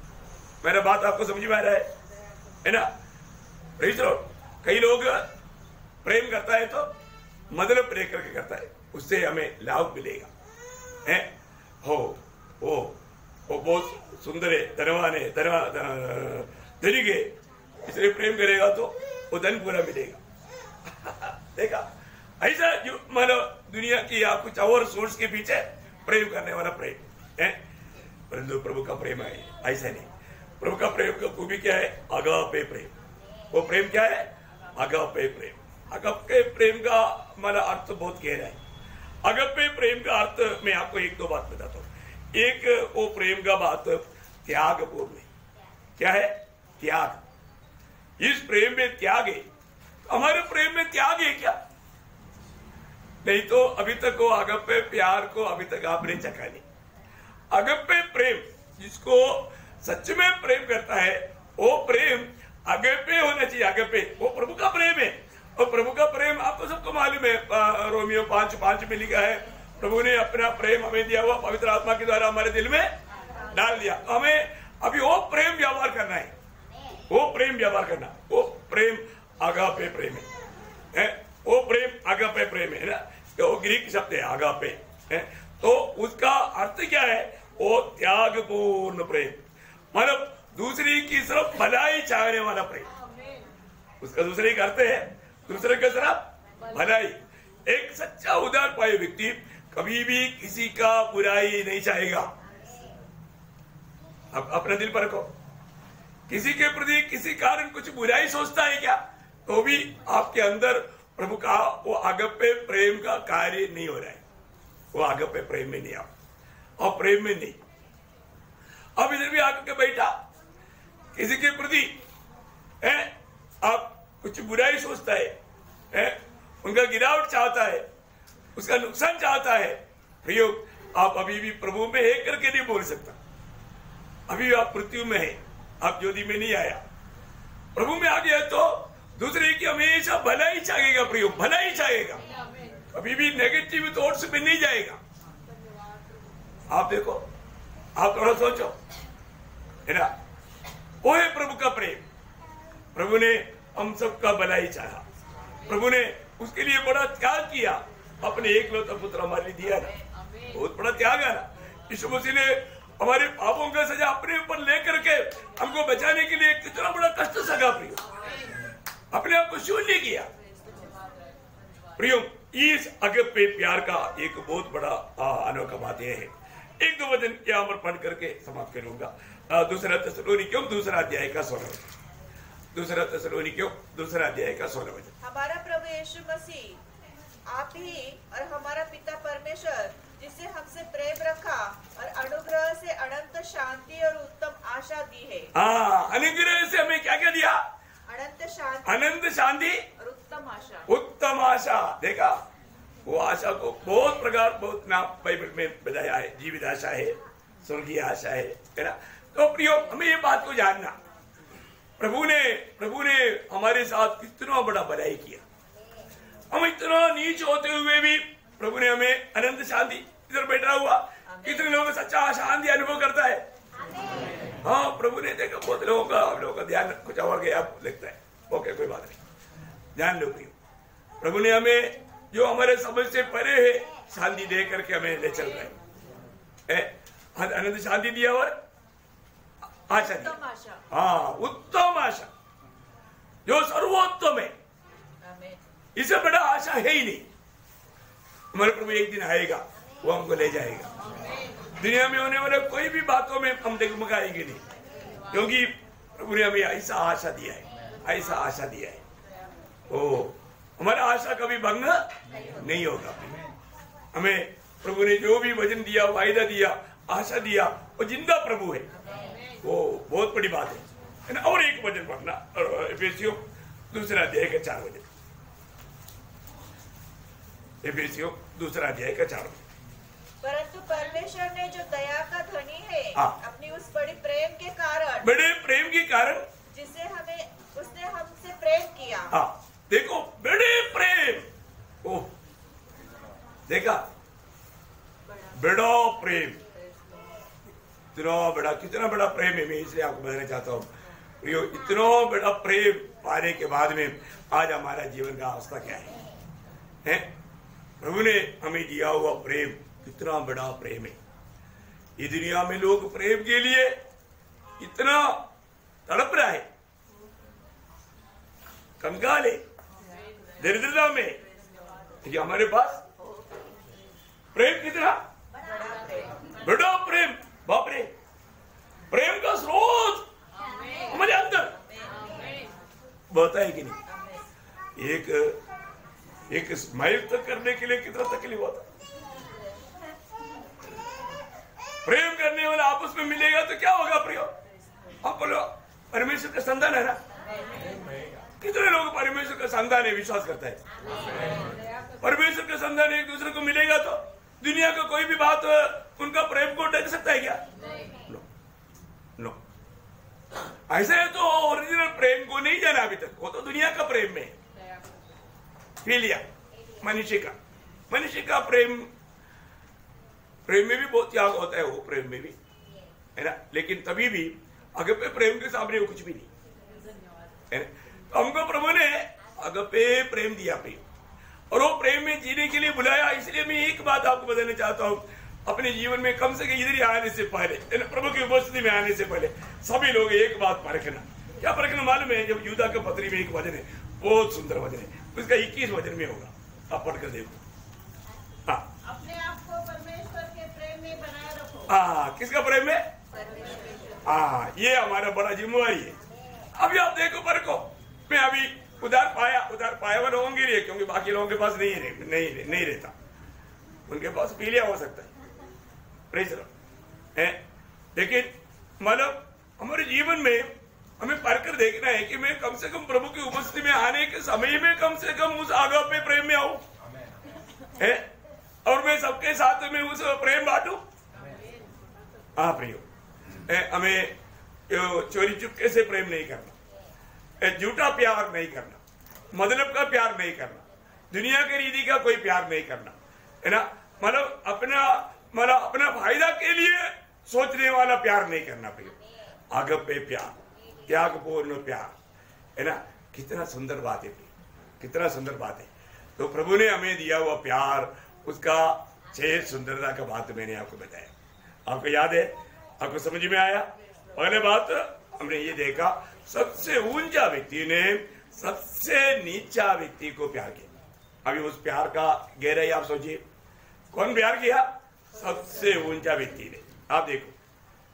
मेरा बात आपको समझ में आ रहा है? है ना? प्लीज़ कई लोग प्रेम करता है तो मतलब प्रेम करके करता है। उससे हमें लाभ मिलेगा। है? हो ओ वो बहुत सुंदर है धनवान है धनवा धनिक है इसलिए प्रेम करेगा तो वो धन पूरा मिलेगा देखा ऐसा जो मानो दुनिया की या कुछ और सोर्स के पीछे प्रेम करने वाला प्रेम है परंतु प्रभु का प्रेम है ऐसा नहीं प्रभु का प्रेम का खूबी क्या है अगापे प्रेम वो प्रेम क्या है अगापे प्रेम अगप्पे प्रेम का हमारा अर्थ बहुत गहरा है अगप्पे प्रेम का अर्थ, मैं आपको एक दो बात बताता हूँ। एक, वो प्रेम का बात त्याग पूर्ण क्या है? त्याग। इस प्रेम में त्याग। है हमारे प्रेम में त्याग है क्या? नहीं तो अभी तक वो अगप्पे प्यार को अभी तक आपने चखा नहीं। अगप्पे प्रेम, जिसको सच में प्रेम करता है, वो प्रेम अगप्पे होना चाहिए। अगप्पे, वो प्रभु का प्रेम है। और प्रभु का प्रेम आपको सबको मालूम है रोमियो पाँच पाँच में लिखा है प्रभु ने अपना प्रेम हमें दिया हुआ पवित्र आत्मा के द्वारा हमारे दिल में डाल दिया। तो हमें अभी वो प्रेम व्यवहार करना है। वो प्रेम व्यवहार करना वो प्रेम आगापे प्रेम है, है? वो प्रेम आगापे प्रेम है ना? तो वो ग्रीक शब्द है आगा पे है? तो उसका अर्थ क्या है? वो त्याग पूर्ण प्रेम। मतलब दूसरी की सिर्फ़ भलाई चाहने वाला प्रेम। उसका दूसरे अर्थ है दूसरे का सिर्फ़ भलाई. एक सच्चा उदार पाए व्यक्ति कभी भी किसी का बुराई नहीं चाहेगा. अब अपने दिल पर रखो किसी के प्रति किसी कारण कुछ बुराई सोचता है क्या? तो भी आपके अंदर प्रभु का वो आगप्य प्रेम का कार्य नहीं हो रहा है. वो आगप्य प्रेम में नहीं आप। और प्रेम में नहीं. अब इधर भी आकर के बैठा. किसी के प्रति है आप कुछ बुराई सोचता है, है? उनका गिरावट चाहता है, उसका नुकसान चाहता है। प्रयोग आप अभी भी प्रभु में है करके नहीं बोल सकता। अभी आप मृत्यु में है, आप ज्योति में नहीं आया। प्रभु में आ गया तो दूसरे की हमेशा भला ही चाहेगा प्रयोग भला ही चाहेगा। कभी भी नेगेटिव थॉट्स में नहीं जाएगा। आप देखो, आप थोड़ा सोचो। है ना? वो है प्रभु का प्रेम। प्रभु ने हम सबका भलाई चाहा। प्रभु ने उसके लिए बड़ा त्याग किया। अपने एक लौता पुत्र हमारे लिए दिया ना बहुत बड़ा त्याग है। ना यीशु मसीह ने हमारे पापों का सजा अपने ऊपर लेकर के हमको बचाने के लिए कितना बड़ा कष्ट सगा, प्रियो। अपने आप को शून्य किया। प्रियो, इस अगप्य प्यार का एक बहुत बड़ा अनोखा बात यह है। एक दो वचन यहाँ पर पढ़ करके समाप्त करूँगा। दूसरा तस्लोनी क्यों दूसरा अध्याय का सोलह दूसरा तस्लोनी क्यों दूसरा अध्याय का सोलह वचन। हमारा प्रभु यीशु मसीह आप ही और हमारा पिता परमेश्वर जिससे हमसे प्रेम रखा और अनुग्रह से अनंत शांति और उत्तम आशा दी है। हाँ अनुग्रह से हमें क्या क्या दिया? अनंत शांति अनंत शांति और उत्तम आशा। उत्तम आशा। देखा वो आशा को बहुत प्रकार बहुत नाम बाइबल में बताया है। जीवित आशा है स्वर्गीय आशा है है ना? तो प्रियो हमें ये बात को जानना। प्रभु ने प्रभु ने हमारे साथ कितना बड़ा भलाई किया। हम इतना नीच होते हुए भी प्रभु ने हमें अनंत शांति इधर बैठा हुआ। कितने लोगों सच्चा शांति अनुभव करता है। हाँ प्रभु ने देखा बहुत लोगों का आप लोगों का ध्यान कुछ और गया लगता है। ओके कोई बात नहीं। ध्यान लो प्रियो प्रभु ने हमें जो हमारे समझ से परे है शांति दे करके हमें ले चल रहे हैं। अनंत शांति दिया दी उत्तम आशा हाँ उत्तम आशा जो सर्वोत्तम है। इससे बड़ा आशा है ही नहीं। हमारे प्रभु एक दिन आएगा वो हमको ले जाएगा। दुनिया में होने वाले कोई भी बातों में हम डगमगाएँगे नहीं। क्योंकि प्रभु ने हमें ऐसा आशा दिया है ऐसा आशा दिया है। ओ हमारा आशा कभी भंग नहीं होगा। हमें प्रभु ने जो भी वज़न दिया वायदा दिया आशा दिया वो ज़िंदा प्रभु है। वो बहुत बड़ी बात है। और एक वचन पढ़ना दूसरा अध्याय का चार एफेसियों दूसरा अध्याय का चार वचन परंतु परमेश्वर ने जो दया का धनी है हाँ। अपनी उस बड़ी प्रेम के कारण बड़े प्रेम के कारण? जिसे हमें उसने हमसे प्रेम किया। हाँ। देखो बड़े प्रेम। ओ देखा? बड़ा प्रेम। इतना बड़ा, कितना बड़ा प्रेम है, मैं इसलिए आपको बताना चाहता हूँ। प्रियो, इतना बड़ा प्रेम पाने के बाद में आज हमारा जीवन का अवस्था क्या है? हैं? प्रभु ने हमें दिया हुआ प्रेम, कितना बड़ा प्रेम है। ये दुनिया में लोग प्रेम के लिए इतना तड़प रहा है। कंगाल है। दरिद्रता में। हमारे पास प्रेम कितना? बड़ा प्रेम। बाप रे प्रेम का स्रोत। हमारे अंदर? बहता है कि नहीं? एक एक स्माइल तक करने के लिए कितना तकलीफ़ होता प्रेम करने वाला आपस में मिलेगा तो क्या होगा प्रियो? आप बोलो परमेश्वर का संतान है ना? कितने लोग परमेश्वर का संतान है विश्वास करता है? परमेश्वर का संतान एक दूसरे को मिलेगा तो? दुनिया का कोई भी बात उनका प्रेम को ढक सकता है क्या? नो नो ऐसा है तो ओरिजिनल प्रेम को नहीं जाना अभी तक। वो तो दुनिया का प्रेम में है। फिलिया मनुष्य का। मनुष्य का प्रेम प्रेम में भी बहुत त्याग होता है वो प्रेम में भी। है ना? लेकिन तभी भी अगपे प्रेम के सामने वो कुछ भी नहीं। है ना? तो हमको प्रभु ने अगपे प्रेम दिया प्रेम और वो प्रेम में जीने के लिए बुलाया इसलिए मैं एक बात आपको बताना चाहता हूँ। अपने जीवन में कम से कम इधर ही आने से पहले प्रभु की उपस्थिति में आने से पहले सभी लोग एक बात परखना। क्या परखना मालूम है? जब युद्धा के पत्री में एक वज़न है बहुत सुंदर वज़न है। उसका इक्कीस वज़न में होगा। आप पढ़कर देखो। हाँ। बनाए रखो। हाँ किसका प्रेम है हाँ। ये हमारा बड़ा जिम्मेवारी है। अभी आप देखो परखो। मैं अभी उधार पाया उधार पाया वाले होंगे नहीं क्योंकि बाकी लोगों के पास नहीं रह, नहीं रह, नहीं रहता। उनके पास पीलिया हो सकता है। है? लेकिन मतलब हमारे जीवन में हमें पढ़कर देखना है कि मैं कम से कम प्रभु की उपस्थिति में आने के समय में कम से कम उस आगा पे प्रेम में आऊ। है? और मैं सबके साथ में उस प्रेम बांटू? हाँ। प्रियो हमें चोरी चुपके से प्रेम नहीं करना। झूठा प्यार नहीं करना मतलब का प्यार नहीं करना, दुनिया के रीति का कोई प्यार नहीं करना, है ना? मतलब अपना मतलब अपना फ़ायदा के लिए सोचने वाला प्यार नहीं करना प्रिय आगप्य प्यार त्याग पूर्ण प्यार, है ना? कितना सुंदर बात है कितना सुंदर बात है। तो प्रभु ने हमें दिया हुआ प्यार, उसका छह सुंदरता का बात मैंने आपको बताया। आपको याद है? आपको समझ में आया? पहले बात हमने ये देखा, सबसे ऊँचा व्यक्ति ने सबसे नीचा व्यक्ति को प्यार किया। अभी उस प्यार का गहराई आप सोचिए। कौन प्यार किया? सबसे ऊँचा व्यक्ति ने। आप देखो।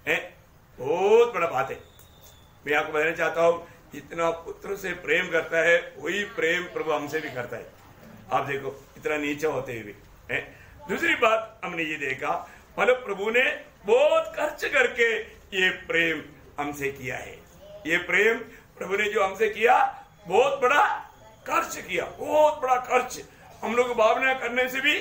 है? बहुत बड़ा बात है। मैं आपको बताना चाहता हूँ इतना पुत्र से प्रेम करता है, वही प्रेम प्रभु हमसे भी करता है। आप देखो, इतना नीचा होते हुए दूसरी बात हमने ये देखा मतलब प्रभु ने बहुत खर्च करके ये प्रेम हमसे किया है। ये प्रेम प्रभु ने जो हमसे किया, बहुत बड़ा खर्च किया, बहुत बड़ा खर्च। हम लोग भावना करने से भी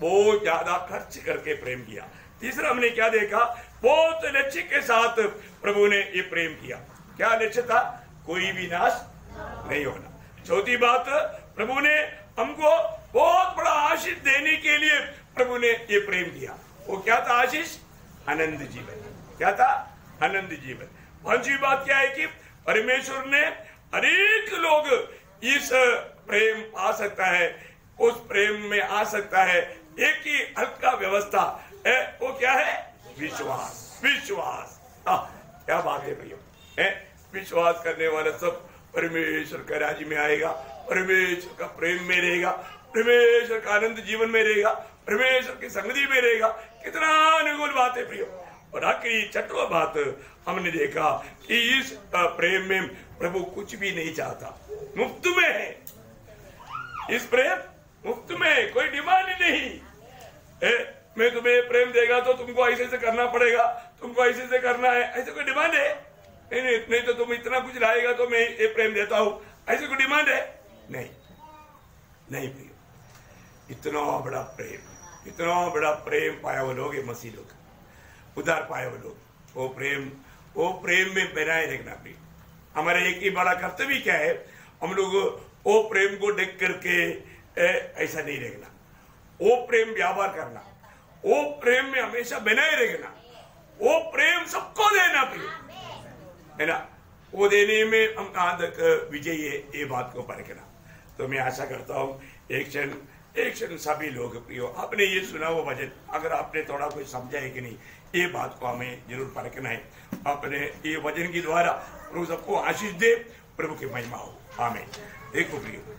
बहुत ज़्यादा खर्च करके प्रेम किया। तीसरा हमने क्या देखा? बहुत लक्ष्य के साथ प्रभु ने ये प्रेम किया। क्या लक्ष्य था? कोई भी नाश नहीं होना। चौथी बात, प्रभु ने हमको बहुत बड़ा आशीष देने के लिए प्रभु ने ये प्रेम किया। वो क्या था आशीष? आनंद जीवन। क्या था? आनंद जीवन पांचवी बात क्या है कि परमेश्वर ने अनेक लोग इस प्रेम पा सकता है उस प्रेम में आ सकता है। एक ही हल्का व्यवस्था है वो क्या है? विश्वास विश्वास। आ, क्या बात है भैया। है? विश्वास करने वाला सब परमेश्वर के राज्य में आएगा परमेश्वर का प्रेम में रहेगा परमेश्वर का आनंद जीवन में रहेगा परमेश्वर की संगति में रहेगा। कितना अनुकूल बात है प्रियो और आखिरी चटवा बात हमने देखा कि इस प्रेम में प्रभु कुछ भी नहीं चाहता। मुफ़्त में है। इस प्रेम मुफ़्त में कोई डिमांड नहीं। ए, मैं तुम्हें प्रेम देगा तो तुमको ऐसे से करना पड़ेगा तुमको ऐसे से करना है ऐसे कोई डिमांड है? नहीं नहीं नहीं तो तुम इतना कुछ लाएगा तो मैं ये प्रेम देता हूँ। ऐसे कोई डिमांड है? नहीं। नहीं प्रिय इतना बड़ा प्रेम इतना बड़ा प्रेम पाया वो लोग मसीह लोग। उधार पाए वो लोग। वो प्रेम वो प्रेम में बनाए रखना प्रिय हमारा एक ही बड़ा कर्तव्य क्या है? हम लोग वो प्रेम को देख करके ऐसा नहीं रखना। वो प्रेम व्यापार करना। वो प्रेम में हमेशा बनाए रखना। वो प्रेम सबको देना प्रिय है ना? वो देने में हम कहाँ तक विजय है, ये बात को परखना तो मैं आशा करता हूँ, एक क्षण एक क्षण सभी लोग प्रियो, आपने ये सुना वो भजन। अगर आपने थोड़ा कुछ समझा है कि नहीं ये बात को हमें ज़रूर परखना है। अपने ये वचन के द्वारा प्रभु सबको आशीष दे, प्रभु की महिमा हो। हमें देखो प्रियो।